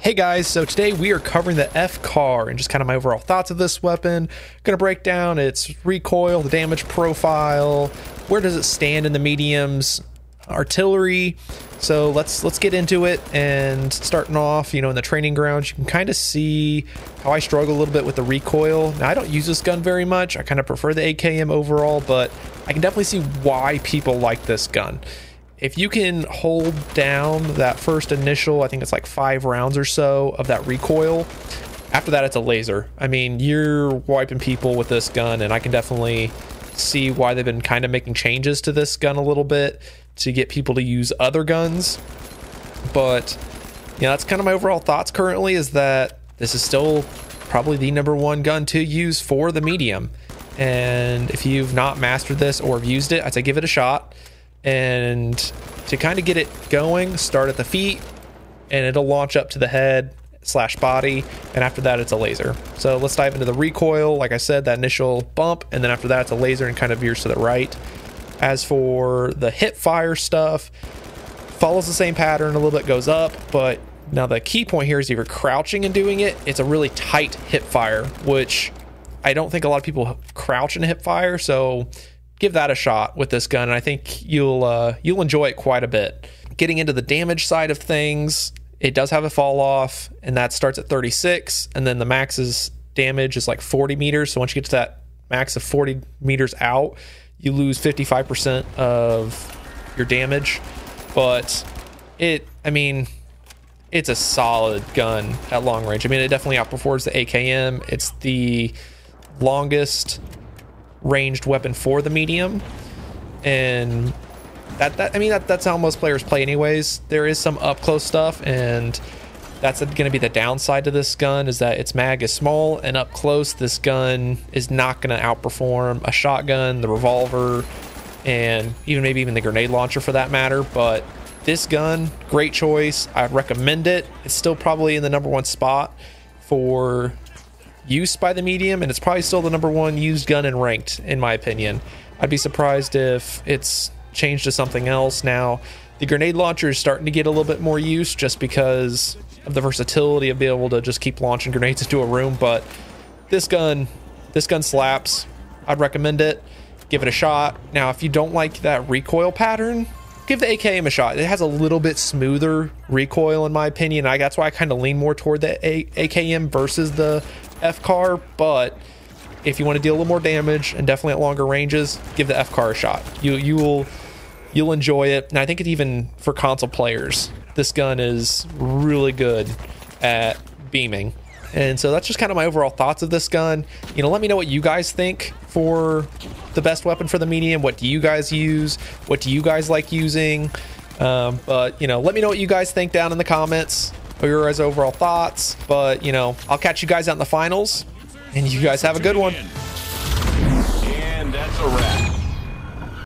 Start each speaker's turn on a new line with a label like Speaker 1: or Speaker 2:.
Speaker 1: Hey guys, so today we are covering the FCAR and just kind of my overall thoughts of this weapon. To break down its recoil, the damage profile, where does it stand in the mediums, artillery. So let's let's get into it and starting off, you know, in the training grounds, you can kind of see how I struggle a little bit with the recoil. Now I don't use this gun very much. I kind of prefer the AKM overall, but I can definitely see why people like this gun if you can hold down that first initial, I think it's like five rounds or so of that recoil, after that it's a laser. I mean, you're wiping people with this gun, and I can definitely see why they've been kind of making changes to this gun a little bit to get people to use other guns. But yeah, you know, that's kind of my overall thoughts currently is that this is still probably the number one gun to use for the medium. And if you've not mastered this or have used it, I'd say give it a shot and to kind of get it going start at the feet and it'll launch up to the head slash body and after that it's a laser. So let's dive into the recoil. Like i said that initial bump and then after that it's a laser and kind of veers to the right. As for the hip fire stuff follows the same pattern a little bit goes up but now the key point here is if you're crouching and doing it it's a really tight hip fire which i don't think a lot of people crouch in hip fire so give that a shot with this gun, and I think you'll uh, you'll enjoy it quite a bit. Getting into the damage side of things, it does have a fall off, and that starts at 36, and then the max's damage is like 40 meters. So once you get to that max of 40 meters out, you lose 55% of your damage. But it, I mean, it's a solid gun at long range. I mean, it definitely outperforms the AKM. It's the longest ranged weapon for the medium. And that, that I mean that that's how most players play anyways. There is some up close stuff and that's going to be the downside to this gun is that its mag is small and up close this gun is not going to outperform a shotgun, the revolver, and even maybe even the grenade launcher for that matter, but this gun, great choice. I recommend it. It's still probably in the number one spot for use by the medium, and it's probably still the number one used gun in ranked, in my opinion. I'd be surprised if it's changed to something else now. The grenade launcher is starting to get a little bit more use just because of the versatility of being able to just keep launching grenades into a room. But this gun, this gun slaps. I'd recommend it. Give it a shot. Now, if you don't like that recoil pattern, give the AKM a shot. It has a little bit smoother recoil, in my opinion. I that's why I kind of lean more toward the a- AKM versus the FCAR, but if you want to deal a little more damage and definitely at longer ranges, give the FCAR a shot. You you will you'll enjoy it. And I think it even for console players, this gun is really good at beaming. And so that's just kind of my overall thoughts of this gun. You know, let me know what you guys think for the best weapon for the medium. What do you guys use? What do you guys like using? Um, but you know, let me know what you guys think down in the comments your guys' overall thoughts. But, you know, I'll catch you guys out in the finals. And you guys have a good one.
Speaker 2: And that's a wrap.